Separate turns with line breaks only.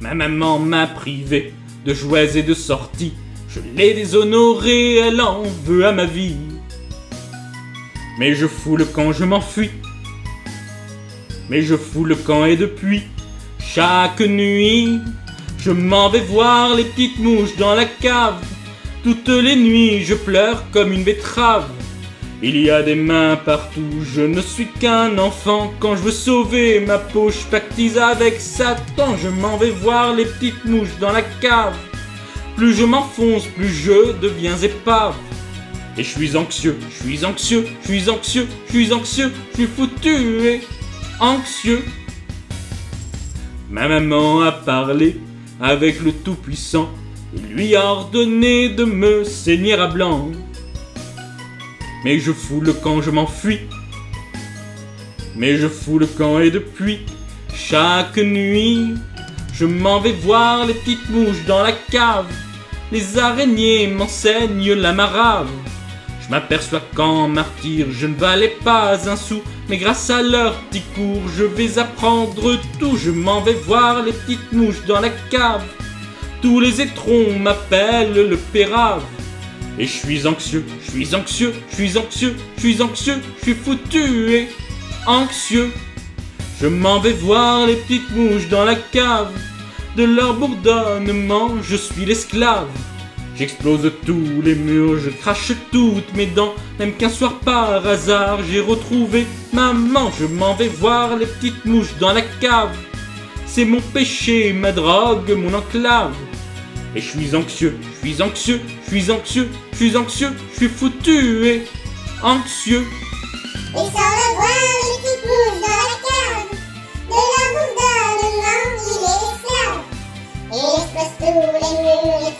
Ma maman m'a privé de jouets et de sorties. Je l'ai déshonorée, elle en veut à ma vie. Mais je fous le camp, je m'enfuis. Mais je fous le camp et depuis chaque nuit, je m'en vais voir les petites mouches dans la cave. Toutes les nuits, je pleure comme une betterave. Il y a des mains partout, je ne suis qu'un enfant. Quand je veux sauver ma peau, je pactise avec Satan. Je m'en vais voir les petites mouches dans la cave. Plus je m'enfonce, plus je deviens épave. Et je suis anxieux, je suis anxieux, je suis anxieux, je suis anxieux, je suis foutu et anxieux. Ma maman a parlé avec le Tout-Puissant. Lui a ordonné de me saigner à blanc. Mais je fous le camp, je m'enfuis. Mais je fous le camp et depuis chaque nuit, je m'en vais voir les petites mouches dans la cave. Les araignées m'enseignent la marave. Je m'aperçois qu'en martyr, je ne valais pas un sou. Mais grâce à leur petit cours, je vais apprendre tout. Je m'en vais voir les petites mouches dans la cave. Tous les étrons m'appellent le pérave. Et je suis anxieux, je suis anxieux, je suis anxieux, je suis anxieux, je suis foutu et anxieux. Je m'en vais voir les petites mouches dans la cave. De leur bourdonnement, je suis l'esclave. J'explose tous les murs, je crache toutes mes dents. Même qu'un soir par hasard, j'ai retrouvé maman. Je m'en vais voir les petites mouches dans la cave. C'est mon péché, ma drogue, mon enclave. Et je suis anxieux, je suis anxieux, je suis anxieux, je suis anxieux, je suis foutu et anxieux. Et
sans le voir, les petites dans la cave, de l'amour dans le monde, il est esclave. Et il explose tous les murs,